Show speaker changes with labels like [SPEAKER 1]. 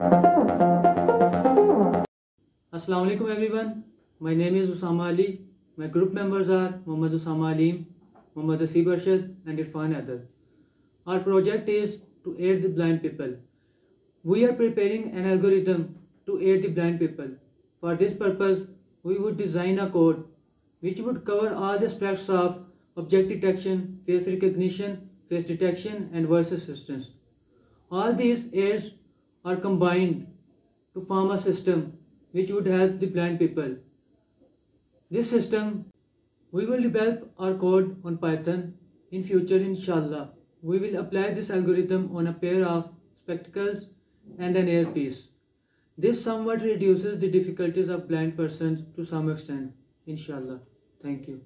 [SPEAKER 1] Assalamu alaikum everyone. My name is Usama Ali. My group members are Muhammad Usama Alim, Muhammad Asib Arshad and Irfan Adar. Our project is to aid the blind people. We are preparing an algorithm to aid the blind people. For this purpose, we would design a code which would cover all the aspects of object detection, face recognition, face detection and voice assistance. All these aids are combined to form a system which would help the blind people. This system, we will develop our code on Python in future inshallah. We will apply this algorithm on a pair of spectacles and an earpiece. This somewhat reduces the difficulties of blind persons to some extent, inshallah. Thank you.